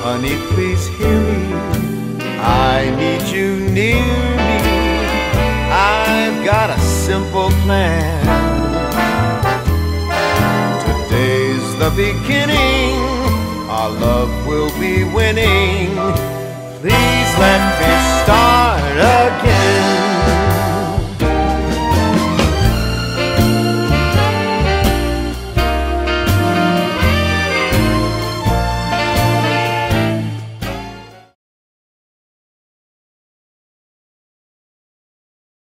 Honey, please hear me. I need you near me. I've got a simple plan. Today's the beginning. Our love will be winning.